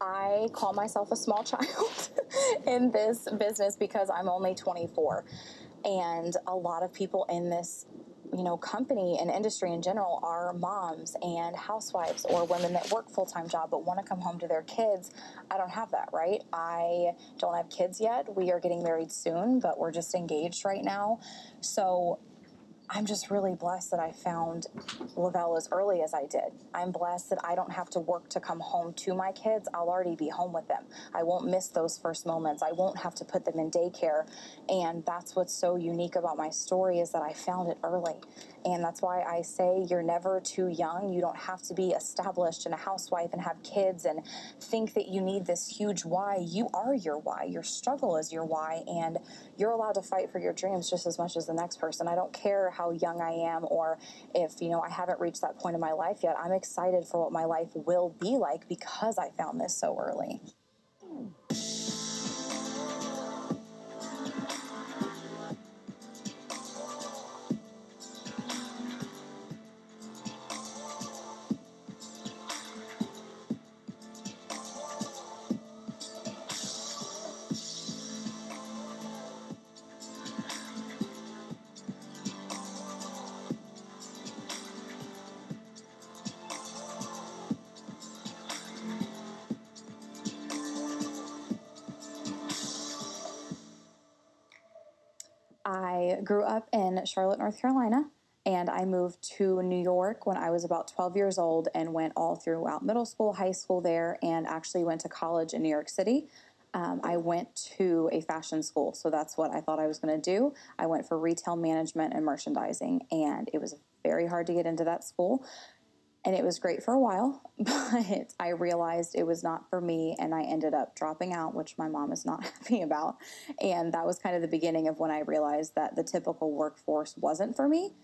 I call myself a small child in this business because I'm only 24. And a lot of people in this you know, company and industry in general are moms and housewives or women that work full time job but want to come home to their kids. I don't have that, right? I don't have kids yet. We are getting married soon, but we're just engaged right now. So I'm just really blessed that I found Le-Vel as early as I did. I'm blessed that I don't have to work to come home to my kids. I'll already be home with them. I won't miss those first moments. I won't have to put them in daycare. And that's what's so unique about my story is that I found it early. And that's why I say you're never too young. You don't have to be established and a housewife and have kids and think that you need this huge why. You are your why. Your struggle is your why. And you're allowed to fight for your dreams just as much as the next person. I don't care how young I am or if, you know, I haven't reached that point in my life yet. I'm excited for what my life will be like because I found this so early. I grew up in Charlotte, North Carolina, and I moved to New York when I was about 12 years old and went all throughout middle school, high school there, and actually went to college in New York City. Um, I went to a fashion school, so that's what I thought I was going to do. I went for retail management and merchandising, and it was very hard to get into that school and it was great for a while, but I realized it was not for me and I ended up dropping out, which my mom is not happy about. And that was kind of the beginning of when I realized that the typical workforce wasn't for me.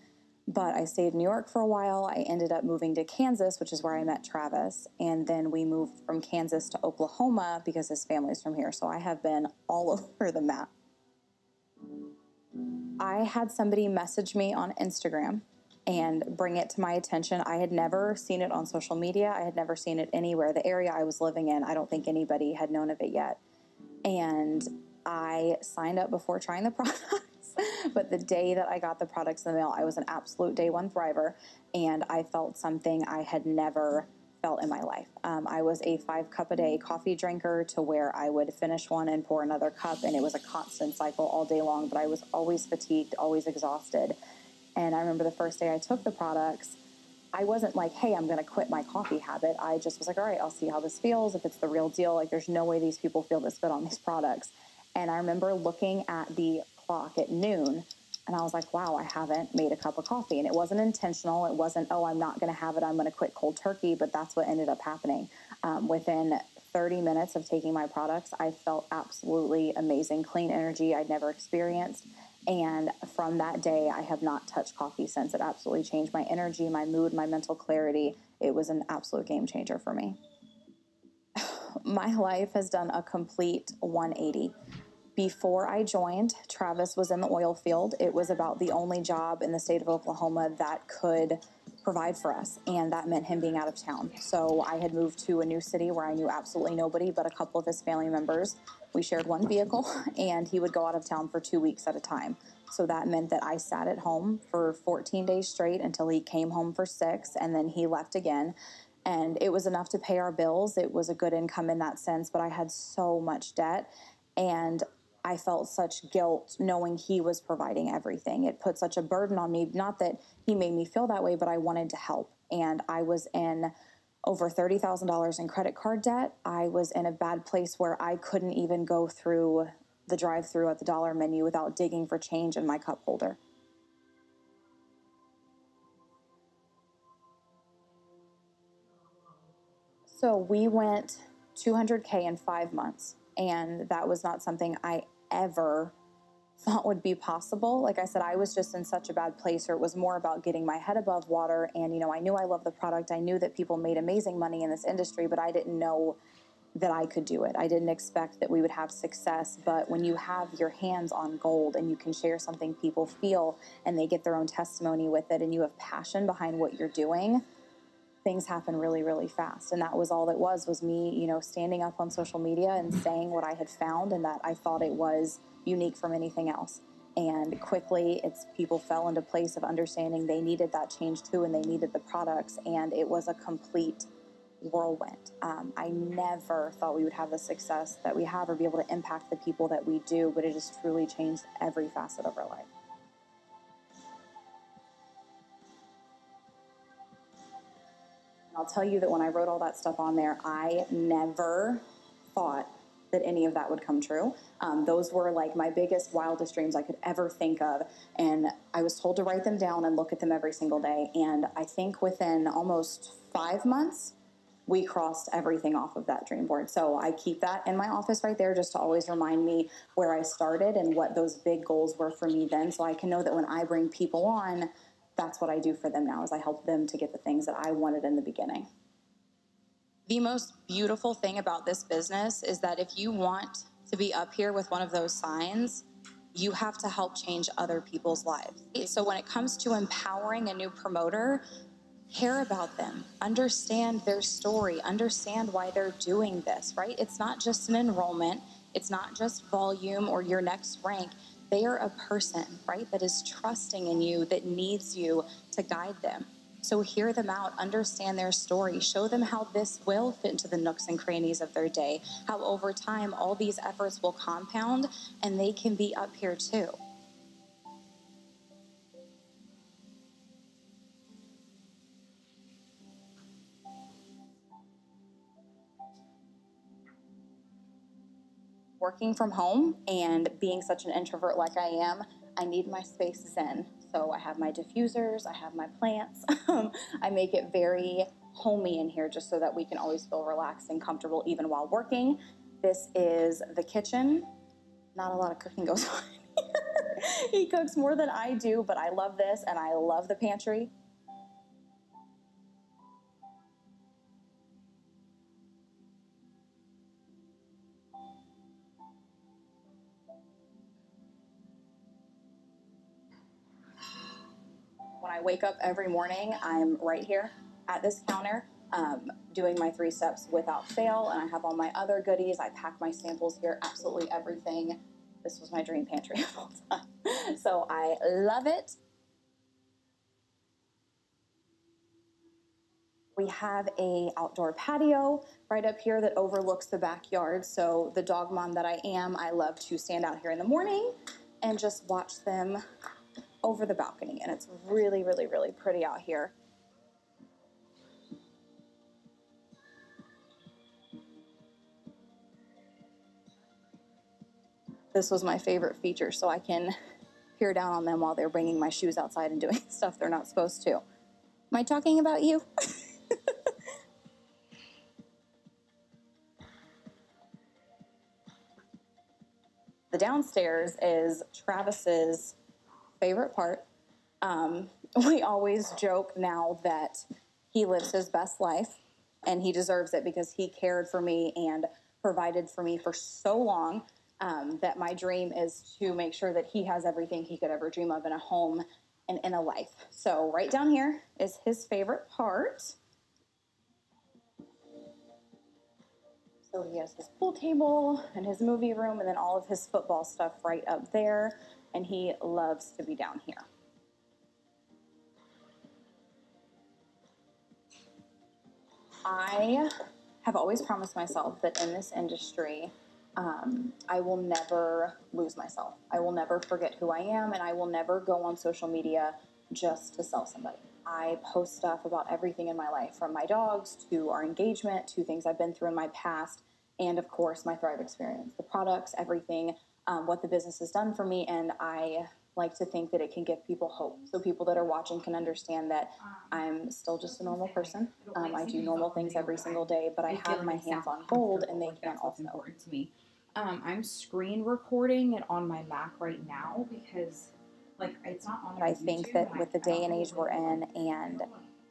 But I stayed in New York for a while. I ended up moving to Kansas, which is where I met Travis. And then we moved from Kansas to Oklahoma because his family's from here. So I have been all over the map. I had somebody message me on Instagram and bring it to my attention. I had never seen it on social media, I had never seen it anywhere. The area I was living in, I don't think anybody had known of it yet. And I signed up before trying the products. but the day that I got the products in the mail, I was an absolute day one thriver, and I felt something I had never felt in my life. Um, I was a five cup a day coffee drinker to where I would finish one and pour another cup, and it was a constant cycle all day long, but I was always fatigued, always exhausted. And I remember the first day I took the products, I wasn't like, hey, I'm going to quit my coffee habit. I just was like, all right, I'll see how this feels. If it's the real deal, like, there's no way these people feel this good on these products. And I remember looking at the clock at noon and I was like, wow, I haven't made a cup of coffee. And it wasn't intentional. It wasn't, oh, I'm not going to have it. I'm going to quit cold turkey. But that's what ended up happening. Um, within 30 minutes of taking my products, I felt absolutely amazing, clean energy I'd never experienced. And from that day, I have not touched coffee since. It absolutely changed my energy, my mood, my mental clarity. It was an absolute game changer for me. my life has done a complete 180. Before I joined, Travis was in the oil field. It was about the only job in the state of Oklahoma that could provide for us, and that meant him being out of town. So I had moved to a new city where I knew absolutely nobody but a couple of his family members. We shared one vehicle, and he would go out of town for two weeks at a time. So that meant that I sat at home for 14 days straight until he came home for six, and then he left again. And it was enough to pay our bills. It was a good income in that sense, but I had so much debt. And I felt such guilt knowing he was providing everything. It put such a burden on me. Not that he made me feel that way, but I wanted to help. And I was in over $30,000 in credit card debt. I was in a bad place where I couldn't even go through the drive through at the dollar menu without digging for change in my cup holder. So we went 200K in five months. And that was not something I ever thought would be possible. Like I said, I was just in such a bad place where it was more about getting my head above water. And, you know, I knew I loved the product. I knew that people made amazing money in this industry, but I didn't know that I could do it. I didn't expect that we would have success. But when you have your hands on gold and you can share something people feel and they get their own testimony with it and you have passion behind what you're doing, things happen really really fast. And that was all it was was me you know standing up on social media and saying what i had found and that i thought it was unique from anything else. And quickly it's people fell into place of understanding they needed that change too and they needed the products and it was a complete whirlwind. Um, i never thought we would have the success that we have or be able to impact the people that we do but it has truly changed every facet of our life I'll tell you that when I wrote all that stuff on there, I never thought that any of that would come true. Um, those were like my biggest, wildest dreams I could ever think of. And I was told to write them down and look at them every single day. And I think within almost five months, we crossed everything off of that dream board. So I keep that in my office right there just to always remind me where I started and what those big goals were for me then. So I can know that when I bring people on, that's what I do for them now is I help them to get the things that I wanted in the beginning. The most beautiful thing about this business is that if you want to be up here with one of those signs, you have to help change other people's lives. So when it comes to empowering a new promoter, care about them, understand their story, understand why they're doing this, right? It's not just an enrollment, it's not just volume or your next rank they are a person, right, that is trusting in you, that needs you to guide them. So hear them out, understand their story, show them how this will fit into the nooks and crannies of their day, how over time all these efforts will compound and they can be up here too. Working from home and being such an introvert like I am, I need my space zen. So I have my diffusers, I have my plants. Um, I make it very homey in here just so that we can always feel relaxed and comfortable even while working. This is the kitchen. Not a lot of cooking goes on he cooks more than I do, but I love this and I love the pantry. Wake up every morning, I'm right here at this counter um, doing my three steps without fail. And I have all my other goodies. I pack my samples here, absolutely everything. This was my dream pantry of all time. So I love it. We have a outdoor patio right up here that overlooks the backyard. So the dog mom that I am, I love to stand out here in the morning and just watch them over the balcony and it's really, really, really pretty out here. This was my favorite feature so I can peer down on them while they're bringing my shoes outside and doing stuff they're not supposed to. Am I talking about you? the downstairs is Travis's favorite part. Um, we always joke now that he lives his best life and he deserves it because he cared for me and provided for me for so long um, that my dream is to make sure that he has everything he could ever dream of in a home and in a life. So, right down here is his favorite part. So, he has his pool table and his movie room, and then all of his football stuff right up there and he loves to be down here. I have always promised myself that in this industry, um, I will never lose myself. I will never forget who I am, and I will never go on social media just to sell somebody. I post stuff about everything in my life, from my dogs to our engagement to things I've been through in my past, and of course, my Thrive experience, the products, everything um, what the business has done for me, and I like to think that it can give people hope. So people that are watching can understand that I'm still just a normal person. Um, I do normal things every single day, but I have my hands on gold, and they can also. important to me. Um, I'm screen recording it on my Mac right now because, like, it's not on. I think that with the day and age we're in, and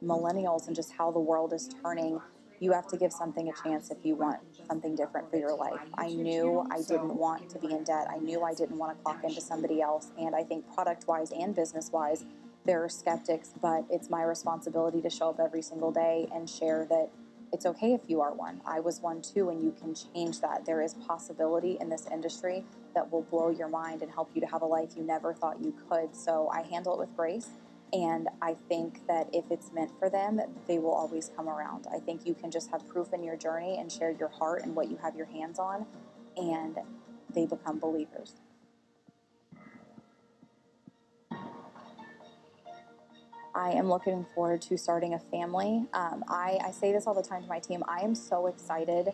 millennials, and just how the world is turning you have to give something a chance if you want something different for your life. I knew I didn't want to be in debt. I knew I didn't want to clock into somebody else. And I think product wise and business wise, there are skeptics, but it's my responsibility to show up every single day and share that it's okay if you are one. I was one too, and you can change that. There is possibility in this industry that will blow your mind and help you to have a life you never thought you could. So I handle it with grace. And I think that if it's meant for them, they will always come around. I think you can just have proof in your journey and share your heart and what you have your hands on, and they become believers. I am looking forward to starting a family. Um, I, I say this all the time to my team. I am so excited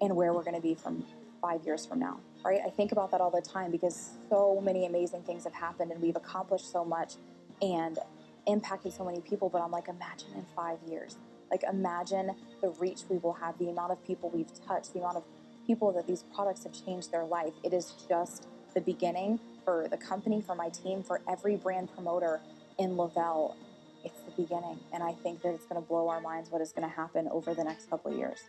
in where we're going to be from five years from now, right? I think about that all the time because so many amazing things have happened and we've accomplished so much and impacting so many people. But I'm like, imagine in five years. Like, imagine the reach we will have, the amount of people we've touched, the amount of people that these products have changed their life. It is just the beginning for the company, for my team, for every brand promoter in Le-Vel, it's the beginning. And I think that it's going to blow our minds what is going to happen over the next couple of years.